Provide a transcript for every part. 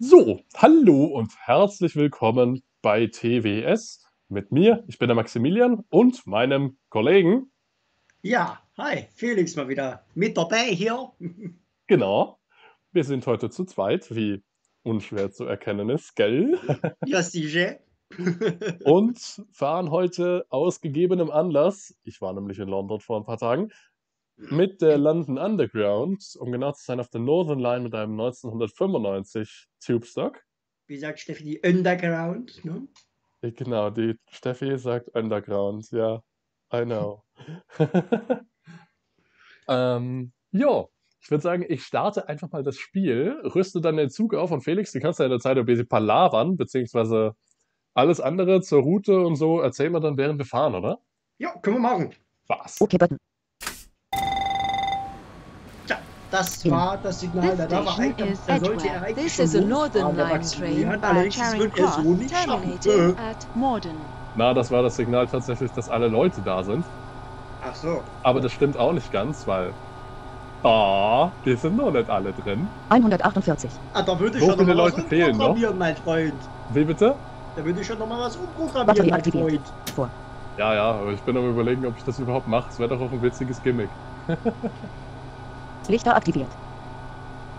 So, hallo und herzlich willkommen bei TWS mit mir. Ich bin der Maximilian und meinem Kollegen. Ja, hi, Felix mal wieder mit dabei hier. Genau. Wir sind heute zu zweit, wie unschwer zu erkennen ist, gell? Ja, sicher. Und fahren heute aus gegebenem Anlass, ich war nämlich in London vor ein paar Tagen, mit der London Underground, um genau zu sein, auf der Northern Line mit einem 1995 Tube Stock. Wie sagt Steffi, die Underground, ne? Genau, die Steffi sagt Underground, ja, I know. ähm, ja, ich würde sagen, ich starte einfach mal das Spiel, rüste dann den Zug auf und Felix, du kannst ja in der Zeit ein bisschen palavern, beziehungsweise alles andere zur Route und so erzählen wir dann, während wir fahren, oder? Ja, können wir machen. Was? Okay, Button. Das Hm. war das Signal, This da war station eigentlich, is da sollte er eigentlich This schon is a losfahren, Northern der Line Maximilian, train by allerdings wird er so nicht schaffen. Äh, at Morden. Na, das war das Signal tatsächlich, dass alle Leute da sind. Ach so. Aber das stimmt auch nicht ganz, weil. Ah, die sind noch nicht alle drin. 148. Ah, da würde ich So schon noch viele mal was Leute fehlen noch. umprogrammieren, mein Freund. Wie bitte? Da würde ich schon noch mal was umprogrammieren, mein. Freund. Vor. Ja, ja, aber ich bin am überlegen, ob ich das überhaupt mache. Es wäre doch auch ein witziges Gimmick. Lichter aktiviert.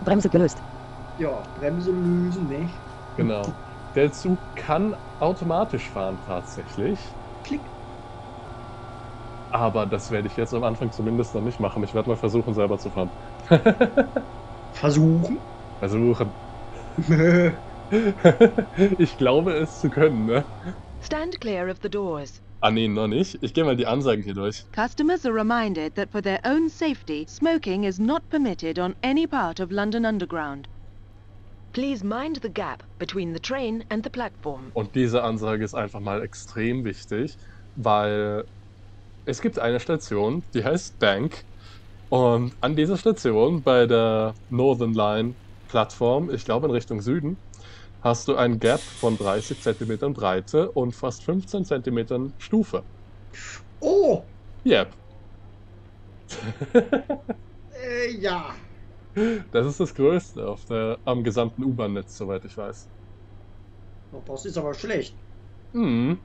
Bremse gelöst. Ja, Bremse lösen, nicht? Genau. Der Zug kann automatisch fahren tatsächlich. Klick. Aber das werde ich jetzt am Anfang zumindest noch nicht machen. Ich werde mal versuchen, selber zu fahren. Versuchen. Versuchen. ich glaube es zu können, ne? Stand clear of the doors. Ah, nee, noch nicht. Ich gehe mal die Ansagen hier durch. Customers are reminded that for their own safety, smoking is not permitted on any part of London Underground. Please mind the gap between the train and the platform. Und diese Ansage ist einfach mal extrem wichtig, weil es gibt eine Station, die heißt Bank. Und an dieser Station bei der Northern Line Plattform, ich glaube in Richtung Süden, hast du ein Gap von 30 cm Breite und fast 15 cm Stufe. Oh, Yep. äh, ja. Das ist das Größte auf der, am gesamten U-Bahn-Netz, soweit ich weiß. Das ist aber schlecht. Hm.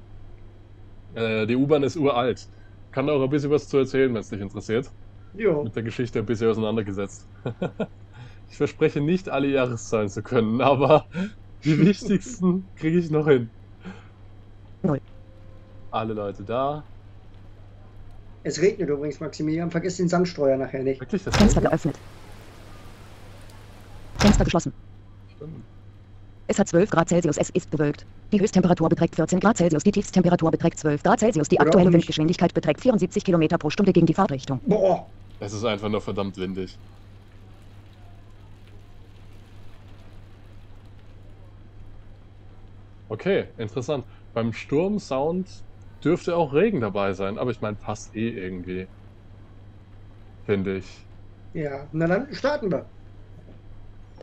Äh, die U-Bahn ist uralt. Kann auch ein bisschen was zu erzählen, wenn es dich interessiert. Ja. mit der Geschichte ein bisschen auseinandergesetzt. ich verspreche nicht alle Jahreszahlen zu können, aber die wichtigsten kriege ich noch hin. Null. Alle Leute da. Es regnet übrigens, Maximilian. Vergiss den Sandstreuer nachher nicht. Wirklich das Fenster geöffnet. Fenster geschlossen. Stimmt. Es hat 12 Grad Celsius. Es ist bewölkt. Die Höchsttemperatur beträgt 14 Grad Celsius. Die Tiefsttemperatur beträgt 12 Grad Celsius. Die aktuelle. Windgeschwindigkeit beträgt 74 Kilometer pro Stunde gegen die Fahrtrichtung. Boah. Es ist einfach nur verdammt windig. Okay, interessant. Beim Sturmsound dürfte auch Regen dabei sein, aber ich meine, passt eh irgendwie. Finde ich. Ja, na dann starten wir.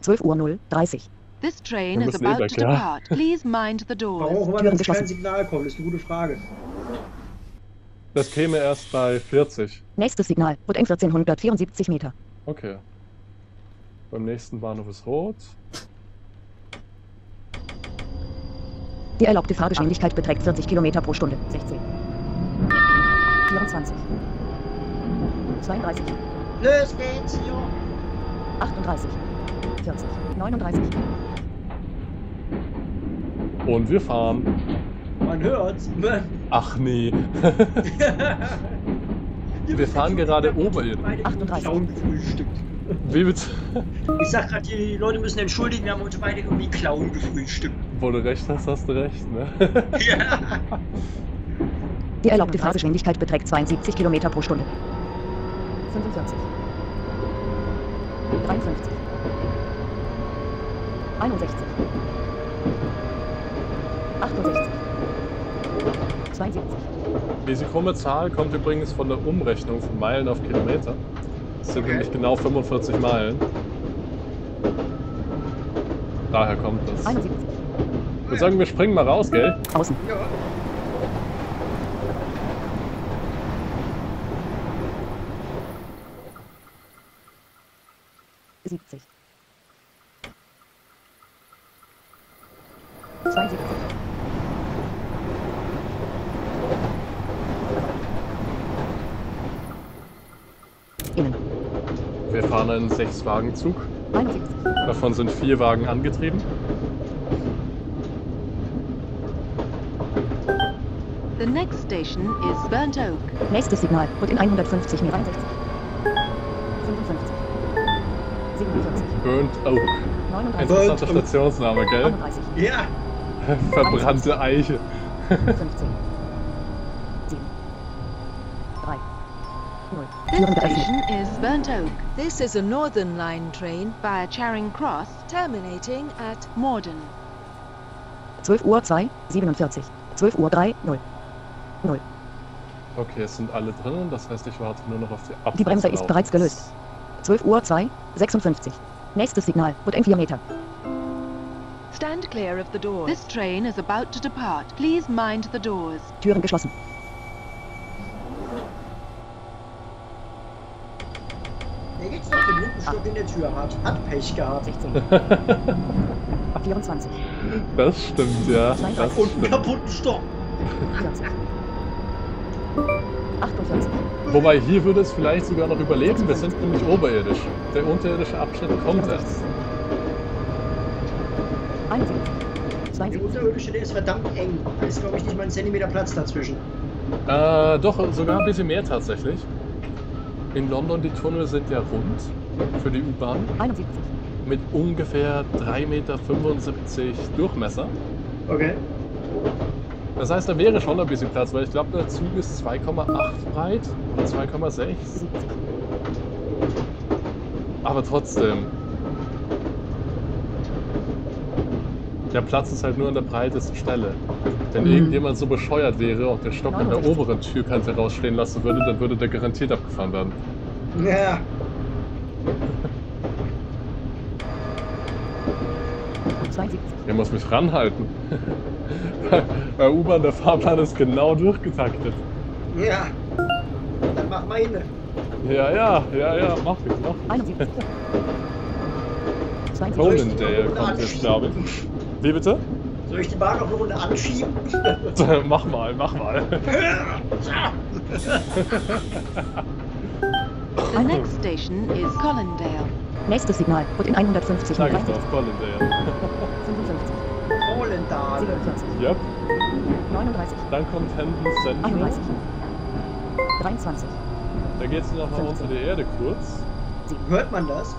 12 Uhr 0, 30. This train is eh about weg, to ja. depart. Please mind the Warum auch doors. immer Türen das kein Signal kommt, ist eine gute Frage. Das käme erst bei 40. Nächstes Signal. Rot 1474 Meter. Okay. Beim nächsten Bahnhof ist rot. Die erlaubte Fahrgeschwindigkeit beträgt 40 Kilometer pro Stunde. 16. 24. 32. Los geht's, hier. 38. 40. 39. Und wir fahren. Man hört's. Ach nee. Wir fahren gerade oberirdisch. 38. Clown gefrühstückt. Wie bitte? Ich sag grad, die Leute müssen entschuldigen, wir haben heute beide irgendwie Clown gefrühstückt. Wo du recht hast, hast du recht, ne? Ja. Die erlaubte Fahrgeschwindigkeit beträgt 72 Kilometer pro Stunde. 45. 53. 61. 68. 72. Diese krumme Zahl kommt übrigens von der Umrechnung von Meilen auf Kilometer. Das sind Okay. nämlich genau 45 Meilen. Daher kommt das. 71 würde sagen, wir springen mal raus, gell? Außen. Ja. Wir fahren einen Sechs-Wagen-Zug. Davon sind vier Wagen angetrieben. Station is Burnt Oak. Nächstes Signal. Und in 150 Meter. 63. 55. 47. Burnt Oak. 39. Interessanter. Stationsname, gell? 31. Ja, Verbrannte Eiche. 15. 7. 3. 0. This Türen geöffnet. station is Burnt Oak This is a Northern Line train via Charing Cross, terminating at Morden. 12 Uhr 2. 47. 12 Uhr 3. 0. 0. Okay, es sind alle drinnen, das heißt, ich warte nur noch auf die Abfahrt. Die Bremse ist bereits gelöst. 12 Uhr 2. 56. Nächstes Signal. Und in 4 Meter. stand clear of the doors. This train is about to depart. Please mind the doors. Türen geschlossen. der jetzt noch den linken Stock in der Tür hat. Hat Pech gehabt. 16. 24. Das stimmt, ja. Das Und einen stimmt. kaputten Stock. 40. 48. Wobei hier würde es vielleicht sogar noch überleben. Wir sind nämlich oberirdisch. Der unterirdische Abschnitt kommt erst. 71. Der 72. unterirdische, der ist verdammt eng. Da ist, glaube ich, nicht mal ein Zentimeter Platz dazwischen. Äh, doch, sogar ein bisschen mehr tatsächlich. In London, die Tunnel sind ja rund für die U-Bahn 71. mit ungefähr 3,75 Meter Durchmesser. Okay. Das heißt, da wäre schon ein bisschen Platz, weil ich glaube, der Zug ist 2,8 breit oder 2,6. 70. Aber trotzdem. Der Platz ist halt nur an der breitesten Stelle. Wenn Mhm. irgendjemand so bescheuert wäre und den Stock an der 69. oberen Türkante rausstehen lassen würde, dann würde der garantiert abgefahren werden. Ja. 72. Ich muss mich ranhalten. Bei U-Bahn der Fahrplan ist genau durchgetaktet. Ja. Dann mach mal hin. Ja, ja, ja, ja, mach ich, mach 71. 72. Colindale kommt jetzt, glaube ich. Wie bitte? Soll ich die Bahn noch eine Runde anschieben? mach mal, mach mal. The next station is Colindale. Nächstes Signal. Und in 150 Sag Meter. 47. Yep. 39. Dann kommt Hendon Central. 31. 23. Da geht's noch mal unter die Erde kurz. Hört man das?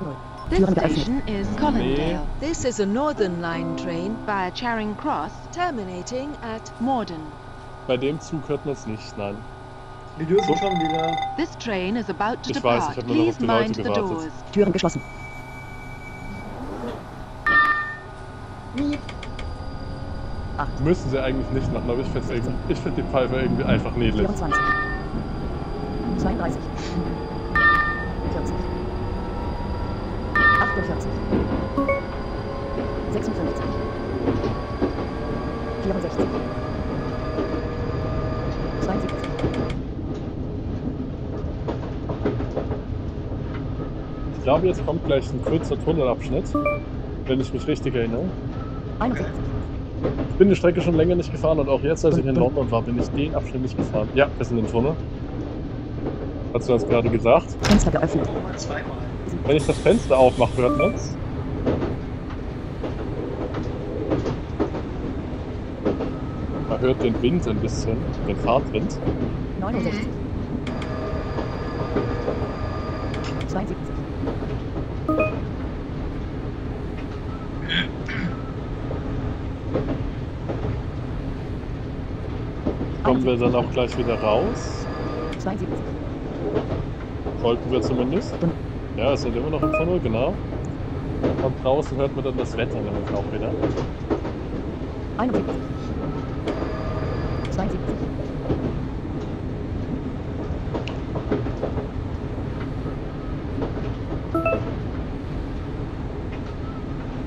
0. This station is Colindale This is a Northern Line train via Charing Cross, terminating at Morden. Bei dem Zug hört man es nicht, nein. Wir dürfen So. schon wieder. This train is about to Ich weiß, depart. ich hab nur noch auf Please die Leute mind the gewartet. doors. Türen geschlossen. Müssen sie eigentlich nicht machen, aber ich finde find die Pfeife irgendwie einfach niedlich. 24. 32. 40. 48. 56. 64. 72. Ich glaube, jetzt kommt gleich ein kurzer Tunnelabschnitt, wenn ich mich richtig erinnere. 71. Ich bin die Strecke schon länger nicht gefahren und auch jetzt, als ich in London war, bin ich den Abschnitt nicht gefahren. Ja, wir sind im Tunnel. Hast du das gerade gesagt? Fenster geöffnet. Wenn ich das Fenster aufmache, hört man's? Man hört den Wind ein bisschen, den Fahrtwind. 69. 72. Kommen wir dann auch gleich wieder raus? 72. Sollten wir zumindest. Ja, es sind immer noch im Tunnel, genau. Und draußen hört man dann das Wetter nämlich auch wieder. 71. 72.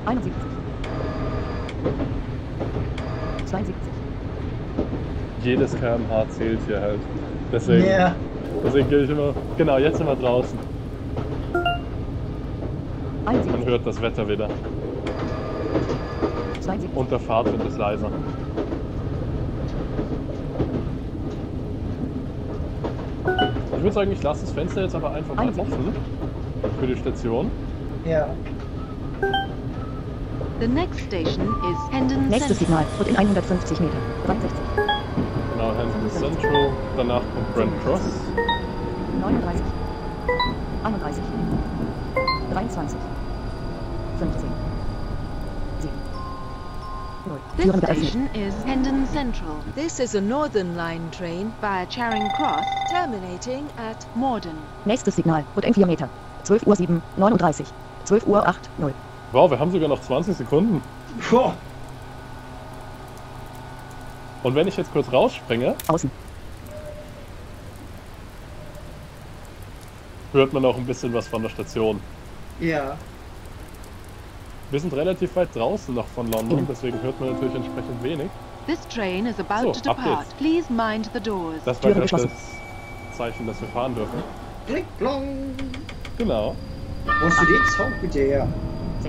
Einundsiebzig. 72. Jedes kmh zählt hier halt. Deswegen, Ja. deswegen gehe ich immer. Genau, jetzt sind wir draußen. Man 71. hört das Wetter wieder. 72. Und der Fahrtwind ist leiser. Ich würde sagen, ich lasse das Fenster jetzt aber einfach mal offen. für die Station. Ja. The next station is Hendon Nächstes. Signal wird in 150 Meter. 63, Genau, Hampton Central. Danach kommt Brent Cross. 39, 31, 23, 15, 7, 0. This station is Hendon Central This is a Northern Line train via Charing Cross, terminating at Morden. Nächstes Signal wird in 4 Meter. 12 Uhr 7, 39, 12 Uhr 8, 0. Wow, wir haben sogar noch 20 Sekunden. Boah. Und wenn ich jetzt kurz rausspringe, Außen. hört man auch ein bisschen was von der Station. Ja. Wir sind relativ weit draußen noch von London, Mhm. deswegen hört man natürlich entsprechend wenig. This train is about So, to ab depart. geht's. Please mind the doors. Das war das. Zeichen, dass wir fahren dürfen. Klick, plong. Genau. Wo hast du den Sound bitte her?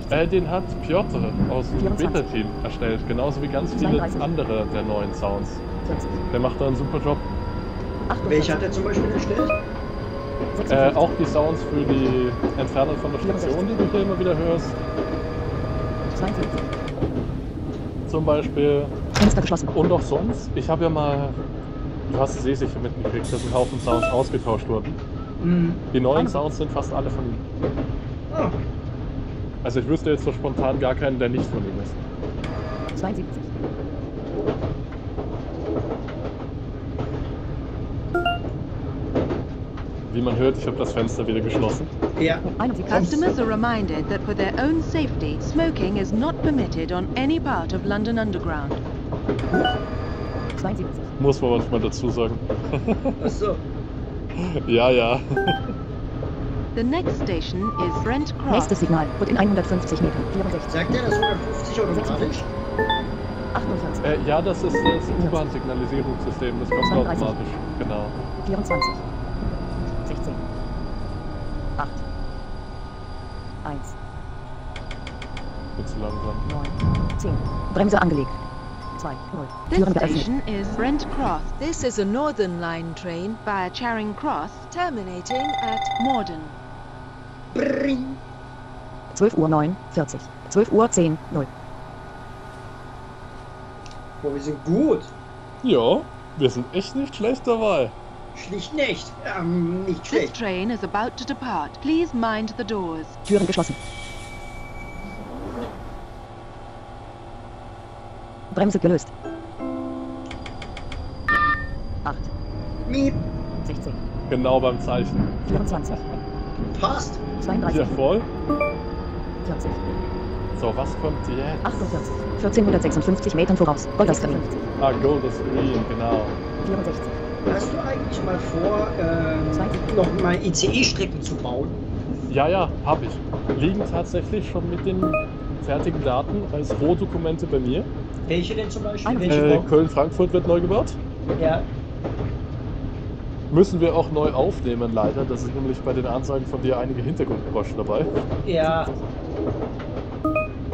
16, Äh, den hat Piotr aus dem 24. Beta-Team erstellt, genauso wie ganz viele 32. andere der neuen Sounds. 40, Der macht da einen super Job. 48, Welche hat er zum Beispiel erstellt? Äh, 56, auch die Sounds für die Entfernung von der Station, die du hier immer wieder hörst. 42, Zum Beispiel. Fenster geschlossen. Und auch sonst. Ich habe ja mal. Du hast es eh sicher mitgekriegt, dass ein Haufen Sounds ausgetauscht wurden. Hm. Die neuen. Sounds sind fast alle von ihm. Also ich wüsste jetzt so spontan gar keinen, der nicht von ihm ist. 72, Wie man hört, ich habe das Fenster wieder geschlossen. ja. 71, Customers are reminded that for their own safety, smoking is not permitted on any part of London Underground. 72, Muss man manchmal dazu sagen. Achso. Ja, ja. Nächstes Signal wird in 150 Meter. 64, Sagt er das 150 automatisch? 48, Äh, ja, das ist das U-Bahn-Signalisierungssystem. Das kommt 32. automatisch. Genau. 24, 16, 8, 1, Bin zu langsam. 9, 10. Bremse angelegt. 2, 0. This station is Brent Cross This is a Northern Line train via Charing Cross, terminating at Morden. Bring. 12 Uhr 9, 40. 12 Uhr 10, 0. Boah, wir sind gut. Ja, wir sind echt nicht schlecht dabei. Schlicht nicht. Ähm, nicht This schlecht. train is about to depart. Please mind the doors. Türen geschlossen. Bremse gelöst. 8, Miep. 16, Genau beim Zeichen. 24, Passt. 32, Ja, voll. 40, So, was kommt jetzt? 48, 1456 Metern voraus. Golderscreen. 50, Ah, Golden Screen, genau. 64, Hast du eigentlich mal vor, ähm, noch mal ICE-Strecken zu bauen? Ja, ja, hab ich. Liegen tatsächlich schon mit den fertigen Daten als Rohdokumente bei mir. Welche denn zum Beispiel? Äh? Köln-Frankfurt wird neu gebaut. Ja. Müssen wir auch neu aufnehmen, leider. Da sind nämlich bei den Ansagen von dir einige Hintergrundgeräusche dabei. Ja.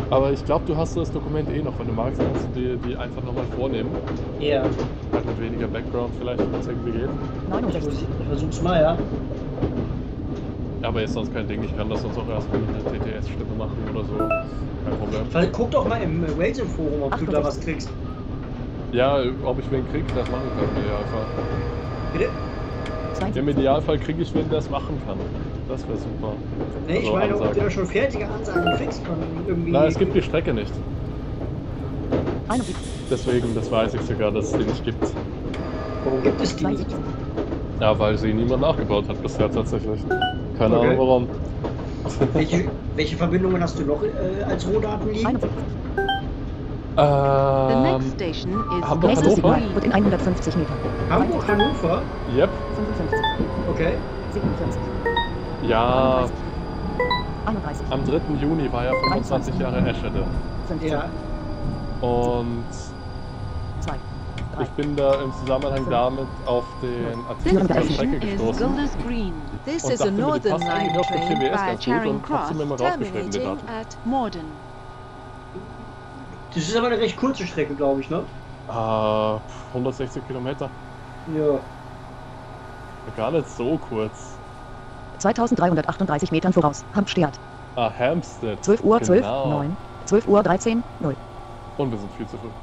Aber ich glaube, du hast das Dokument eh noch. Wenn du magst, kannst du die, die einfach nochmal vornehmen. Ja. Halt mit weniger Background vielleicht, wenn es irgendwie geht. Ich, 69, muss, ich versuch's mal, ja. Ja, aber ist sonst kein Ding. Ich kann das sonst auch erstmal mit einer TTS-Stimme machen oder so. Kein Problem. Weil, guck doch mal im äh, Wales-Forum, ob du da was kriegst. Ja, ob ich wen krieg, das machen kann im Idealfall. Bitte? Im 72, Idealfall kriege ich wen, der es machen kann. Das wäre super. Nee, ich Also meine, ob Ansagen. du da schon fertige Ansagen kriegst von irgendwie. Nein, es gibt die Strecke nicht. 71, Deswegen, das weiß ich sogar, dass es die nicht gibt. Warum gibt es die nicht? 72, Ja, weil sie niemand nachgebaut hat bisher tatsächlich. Keine Okay. Ahnung warum. Welche, welche Verbindungen hast du noch äh, als Rohdaten liegen? 71. The Ähm, next station is Hamburg, Nächstes Hannover? Wird in 150 Metern. Hamburg, Hannover? yep. 55, Okay. 47, Ja, 31, am 3. Juni war ja 25 Jahre Eschede. 15, Ja. Und 2, 3, ich bin da im Zusammenhang damit auf den Artikel station Strecke is gestoßen. This Und is a dachte mir, die Northern passt eigentlich Line auf den via ganz gut Charing und hab's mir immer rausgeschrieben, den terminating Daten. at Morden. Das ist aber eine recht kurze Strecke, glaube ich, ne? Ah, 160 Kilometer. Ja. Gar nicht so kurz. 2338 Metern voraus. Hampstead. Ah, Hampstead. 12 Uhr 12, Genau. 9. 12 Uhr 13, 0. Und wir sind viel zu früh.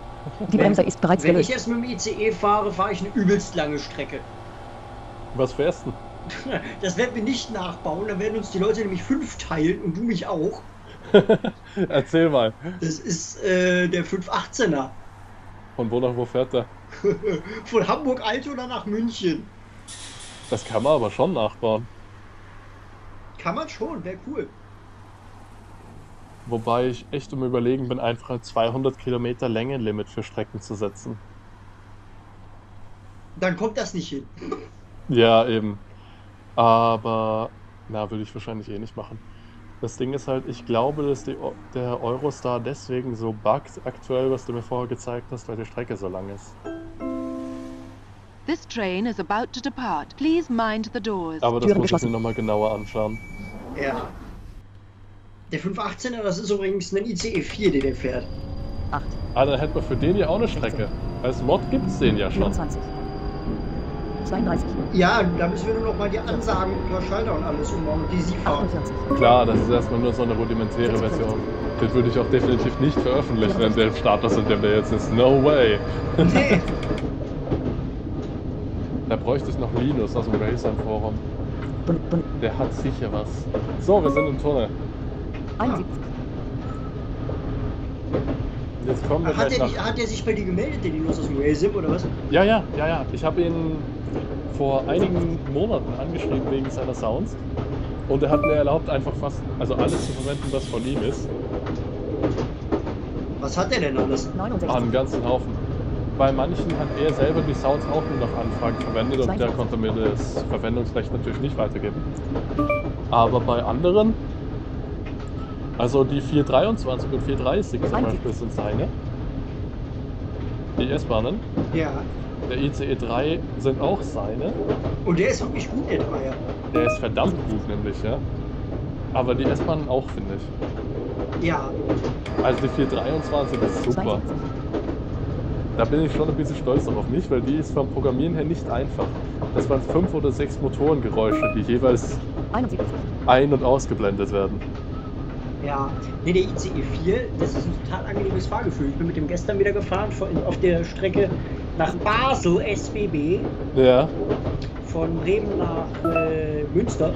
Die Bremse ist bereits Wenn ich gelöst. jetzt mit dem ICE fahre, fahre ich eine übelst lange Strecke. Was fährst du? Das werden wir nicht nachbauen, dann werden uns die Leute nämlich fünf teilen und du mich auch. Erzähl mal. Das ist äh, der 518er. Von wo nach wo fährt der? Von Hamburg-Altona nach München. Das kann man aber schon nachbauen. Kann man schon, wäre cool. Wobei ich echt um Überlegen bin, einfach ein 200 Kilometer Längenlimit für Strecken zu setzen. Dann kommt das nicht hin. Ja, eben. Aber, na, würde ich wahrscheinlich eh nicht machen. Das Ding ist halt, ich glaube, dass die, der Eurostar deswegen so buggt aktuell, was du mir vorher gezeigt hast, weil die Strecke so lang ist. This train is about to depart. Please mind the doors. Aber das muss ich mir nochmal genauer anschauen. Ja. Der 518er, das ist übrigens ein ICE 4, den der fährt. 8, Ah, dann hätten wir für den ja auch eine Strecke. Als Mod gibt's den ja schon. 24. 32. Ja, da müssen wir nur noch mal die Ansagen über Schalter und alles umbauen und die sie fahren. 48. Klar, das ist erstmal nur so eine rudimentäre Version. Den würde ich auch definitiv nicht veröffentlichen in dem Status, in dem der jetzt ist. No way. Nee. Da bräuchte ich noch Linus aus dem Racern-Forum. Bund, Bund, Der hat sicher was. So, wir sind im Tunnel. 71. Jetzt kommen wir Ach, hat, gleich der, nach... hat der sich bei dir gemeldet, der Linus aus dem Railsim, oder was? Ja, ja, ja, ja. Ich habe ihn vor einigen Monaten angeschrieben wegen seiner Sounds. Und er hat mir erlaubt, einfach fast, also alles zu verwenden, was von ihm ist. Was hat der denn alles? 69. Ah, einen ganzen Haufen. Bei manchen hat er selber die Sounds auch nur nach Anfragen verwendet und der konnte mir das Verwendungsrecht natürlich nicht weitergeben. Aber bei anderen, also die 423 und 430 zum Beispiel sind seine. Die S-Bahnen. Ja. Der ICE 3 sind auch seine. Und der ist wirklich gut, der Dreier. Der ist verdammt gut nämlich, ja. Aber die S-Bahnen auch, finde ich. Ja. Also die 423 ist super. 72. Da bin ich schon ein bisschen stolz darauf. Nicht, weil die ist vom Programmieren her nicht einfach. Das waren fünf oder sechs Motorengeräusche, die jeweils 71. ein- und ausgeblendet werden. Ja. Nee, der ICE 4, das ist ein total angenehmes Fahrgefühl. Ich bin mit dem gestern wieder gefahren auf der Strecke nach Basel, SBB, Ja. von Bremen nach äh, Münster.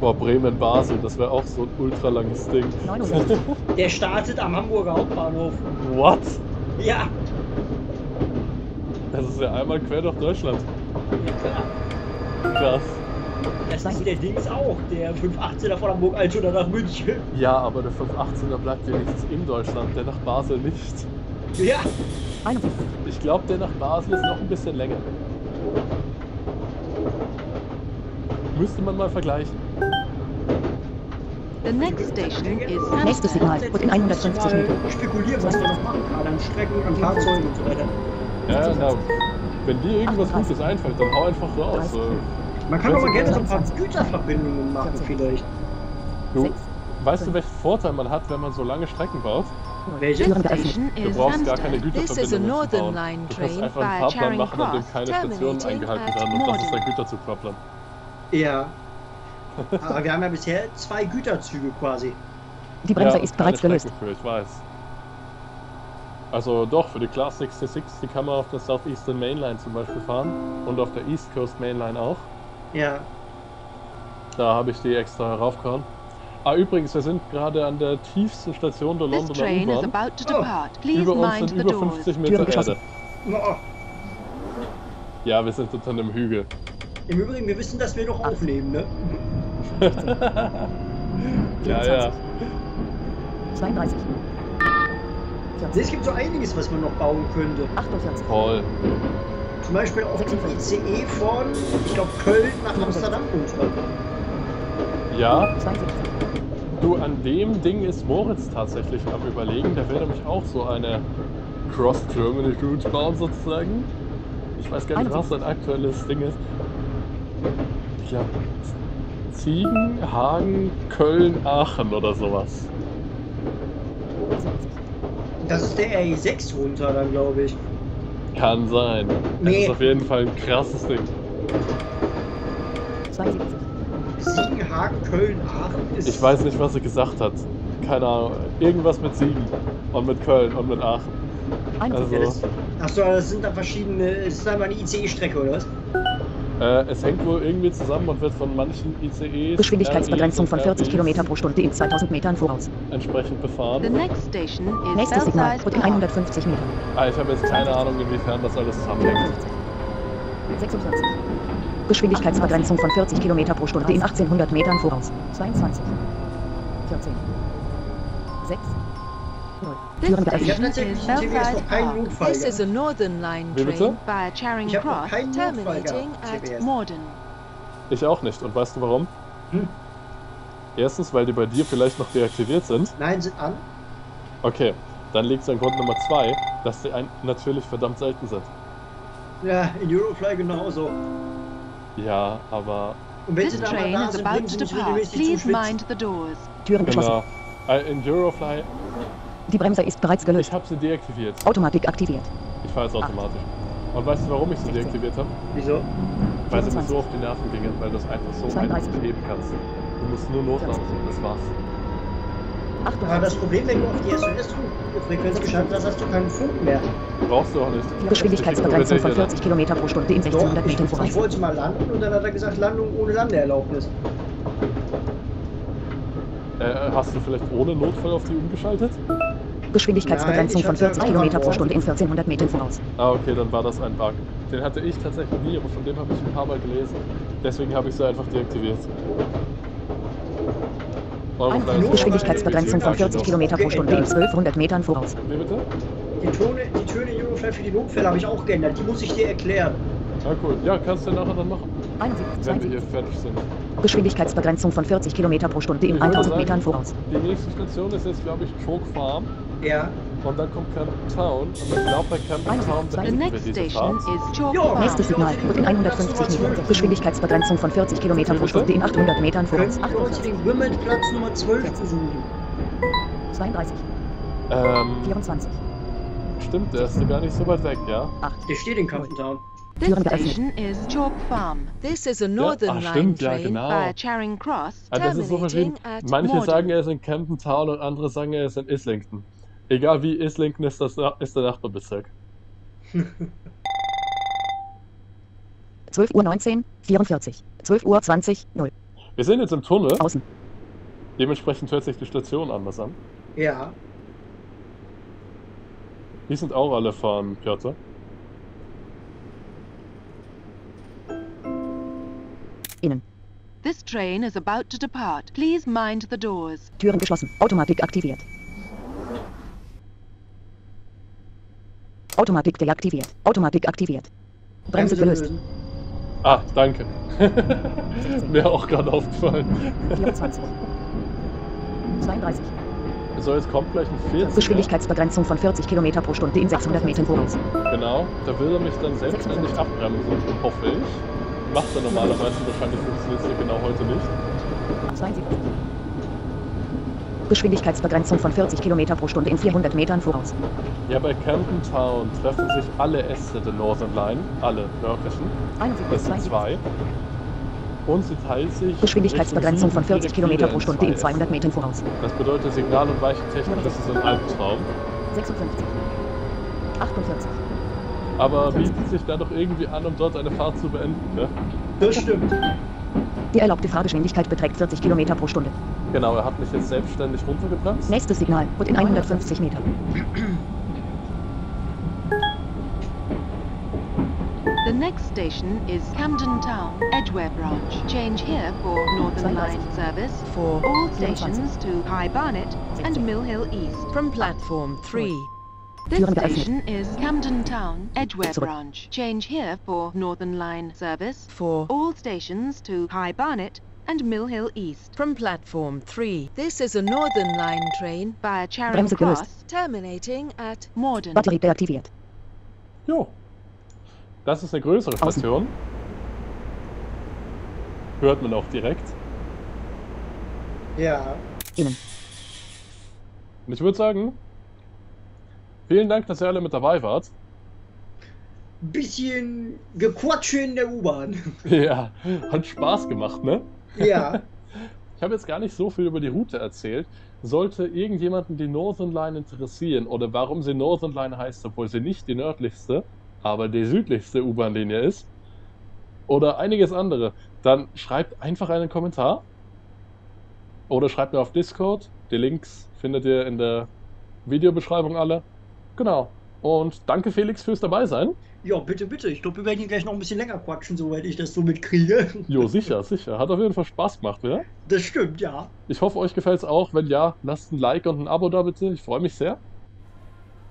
Boah, Bremen-Basel, das wäre auch so ein ultra langes Ding. 69. Der startet am Hamburger Hauptbahnhof. What? Ja. Das ist ja einmal quer durch Deutschland. ja klar. Krass. Das ist der Dings auch, der 518er von Hamburg Altona nach München. Ja, aber der 518er bleibt wenigstens in Deutschland, der nach Basel nicht. Ja. 71. Ich glaube, der nach Basel ist noch ein bisschen länger. Müsste man mal vergleichen. The next station is Nächstes. Signal. In 150 Mal Metern. spekulieren, was der noch machen kann an Strecken, an Fahrzeugen und so weiter. Ja, na, wenn dir irgendwas Gutes einfällt, dann hau einfach raus. Äh, Man kann doch mal gerne so ein paar 23. Güterverbindungen machen vielleicht. Du, 6. weißt du, welchen Vorteil man hat, wenn man so lange Strecken baut? Du brauchst gar keine Hampstead. This is a Güterverbindungen zu Northern bauen. Line Du kannst train einfach einen Fahrplan Charing machen, an dem Cross, keine Stationen eingehalten werden. Und das ist Morden. Güterzugfahrplan. Ja. Aber wir haben ja bisher zwei Güterzüge quasi. Die Bremse Ja, ist bereits gelöst. Für, ich weiß. Also doch, für die Class 66, die kann man auf der Southeastern Mainline zum Beispiel fahren. Und auf der East Coast Mainline auch. Ja. Da habe ich die extra raufgehauen. Ah, übrigens, wir sind gerade an der tiefsten Station der Londoner U-Bahn. about to Oh. depart. Please Über uns mind sind the über doors. 50 Türen Meter. Erde. Oh. Ja, wir sind unter einem Hügel. Im Übrigen, wir wissen, dass wir noch aufnehmen, ne? ja, ja. 32. Nee, Es gibt so einiges, was man noch bauen könnte. 48. Toll. Zum Beispiel auch den ICE von, ich glaube, Köln nach Amsterdam runter. Ja, 72. du, an dem Ding ist Moritz tatsächlich am überlegen. Der will nämlich auch so eine Cross-Germany Route bauen sozusagen. Ich weiß gar nicht, was sein aktuelles Ding ist. Ich glaube, Ziegen, Hagen, Köln, Aachen oder sowas. 70. Das ist der RE6 runter, dann glaube ich. Kann sein. Das Nee. ist auf jeden Fall ein krasses Ding. 72. Hagen, Köln, Aachen ist. Ich weiß nicht, was sie gesagt hat. Keine Ahnung. Irgendwas mit Siegen und mit Köln und mit Aachen. 41. Also, Achso, das sind dann verschiedene. Das ist einfach eine ICE-Strecke, oder was? äh, es hängt wohl irgendwie zusammen und wird von manchen ICEs. Geschwindigkeitsbegrenzung von und 40 RBs Kilometer pro Stunde in 2000 Metern voraus. Entsprechend befahren. The next station is Nächstes Signal Belsize und in Park. 150 Metern. Ah, ich habe jetzt keine Ahnung, inwiefern das alles zusammenhängt. 56. Geschwindigkeitsbegrenzung von 40 Kilometer pro Stunde in 1800 Metern voraus. 22. 14. 6. 0. This Türen Ich habe tatsächlich is in Belsize noch keinen. Notfall This is a. Northern Line train Via Charing Cross, terminating at. Morden. Ich auch nicht. Und weißt du warum? Hm. Erstens, weil die bei dir vielleicht noch deaktiviert sind. Nein, sind an. Okay, dann liegt es an Grund Nummer zwei, dass die ein natürlich verdammt selten sind. Ja, in Eurofly genauso. Ja, aber Und wenn This sie train da is sind, about to depart. Please mind the doors. Türen geschlossen. genau. Äh, In Eurofly, Die Bremse ist bereits ich gelöst. habe sie deaktiviert. Automatik aktiviert. Ich fahre jetzt automatisch. Und weißt du, warum ich sie 16. deaktiviert habe? Wieso? Weil sie mir 24. so auf die Nerven gingen, weil du es einfach so 32. einfach heben kannst. Du musst nur ziehen, das war's. Aber das 58. Problem, wenn du auf die SOS-Frequenz geschaltet hast, hast du keinen Funk mehr. Brauchst du auch nicht. Geschwindigkeitsbegrenzung von Bitte hier 40 Kilometer pro Stunde in Doch, 1600 ich, Metern ich voraus. wollte mal landen und dann hat er gesagt, Landung ohne Landeerlaubnis. Äh, hast du vielleicht ohne Notfall auf die umgeschaltet? Geschwindigkeitsbegrenzung Nein, von ich hab's 40 einfach Kilometer pro Stunde in 1400 Metern voraus. Ah, okay, dann war das ein Bug. Den hatte ich tatsächlich nie, aber von dem habe ich ein paar Mal gelesen. Deswegen habe ich sie einfach deaktiviert. Geschwindigkeitsbegrenzung von auch 40 Kilometer pro Stunde in 1200 Metern voraus. Wie bitte? Die Töne, die Töne in Eurofly für die Notfälle habe ich auch geändert. Die muss ich dir erklären. Ah, cool. Ja, kannst du nachher dann machen, 71. wenn wir hier 72. fertig sind. Geschwindigkeitsbegrenzung von 40 Kilometer pro Stunde in Ich würde 1000 sagen, Metern voraus. Die nächste Station ist jetzt, glaube ich, Choke Farm. Ja. Und dann kommt Camden Town. Und ich glaube, bei Camden Town beenden wir diese station Fahrt. Nächstes Signal wird in 150 Metern. Geschwindigkeitsbegrenzung von 40 Kilometer pro Stunde in 800 Metern voraus. Können wir uns 48. den Womenplatz Nummer 12 besuchen? 32. Ähm, 24. stimmt, der ist gar nicht so weit weg, ja? 8. Der steht in Kampfentown. This Türen geöffnet. station is Chalk Farm. This is a Northern ah, Line stimmt, ja, train genau. Charing Cross, Ah, das ist so verschieden. terminating at Manche Morden. sagen, er ist in Camden Town und andere sagen, er ist in Islington. Egal wie, Islington ist, das, ist der Nachbarbezirk. 12 Uhr 19, 44. 12 Uhr 20, 0. Wir sind jetzt im Tunnel, Außen. dementsprechend hört sich die Station anders an. Ja. Die sind auch alle von Piotr. Innen. This train is about to depart. Please mind the doors. Türen geschlossen. Automatik aktiviert. Automatik deaktiviert. Automatik aktiviert. Bremse gelöst. Ah, danke. Mir auch gerade aufgefallen. 24. 32. So, jetzt kommt gleich ein 40. Geschwindigkeitsbegrenzung von 40 Kilometer pro Stunde in 600 Metern voraus. Genau, da will er mich dann selbstständig abbremsen, hoffe ich. Macht er normalerweise, wahrscheinlich funktioniert es genau heute nicht. 72. Geschwindigkeitsbegrenzung von 40 Kilometer pro Stunde in 400 Metern voraus. Ja, bei Camden Town treffen sich alle Äste der Northern Line, alle nördlichen, 71. das sind 72. zwei. Und sie teilt sich. Geschwindigkeitsbegrenzung von Richtung 40 Süden Kilometer direkt pro Stunde in zwei 200 Metern voraus. Das bedeutet Signal- und Weichentechnik, das ist ein Albtraum. 56. 48. Aber bietet sich da doch irgendwie an, um dort eine Fahrt zu beenden, ne? Das stimmt. Die erlaubte Fahrgeschwindigkeit beträgt 40 Kilometer pro Stunde. Genau, er hat mich jetzt selbstständig runtergebremst. Nächstes Signal wird in 150 Metern. The next station is Camden Town, Edgware Branch. Change here for Northern Line service for all stations to High Barnet and Mill Hill East. from platform 3. This station is Camden Town, Edgware Branch. Change here for Northern Line service For all stations to High Barnet and Mill Hill East. from platform 3. This is a Northern Line train Via Charing Bremse gelöst. Cross, terminating at Morden. Batterie deaktiviert. Jo. Das ist eine größere Außen. Station. Hört man auch direkt. Ja. Innen. Und ich würde sagen, vielen Dank, dass ihr alle mit dabei wart. Bisschen Gequatsche in der U-Bahn. Ja, hat Spaß gemacht, ne? Ja. Ich habe jetzt gar nicht so viel über die Route erzählt. Sollte irgendjemanden die Northern Line interessieren oder warum sie Northern Line heißt, obwohl sie nicht die nördlichste, aber die südlichste U-Bahn-Linie ist, oder einiges andere, dann schreibt einfach einen Kommentar oder schreibt mir auf Discord. Die Links findet ihr in der Videobeschreibung alle. Genau. Und danke Felix fürs dabei sein. Ja, bitte, bitte. Ich glaube, wir werden hier gleich noch ein bisschen länger quatschen, soweit ich das so mitkriege. Jo, sicher, sicher. Hat auf jeden Fall Spaß gemacht, ja? Das stimmt, ja. Ich hoffe, euch gefällt es auch. Wenn ja, lasst ein Like und ein Abo da bitte. Ich freue mich sehr.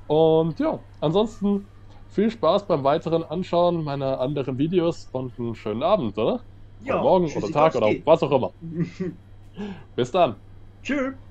Und ja, ansonsten viel Spaß beim weiteren Anschauen meiner anderen Videos und einen schönen Abend, oder? Ja, oder morgen oder Tag oder was auch immer. Bis dann. Tschüss.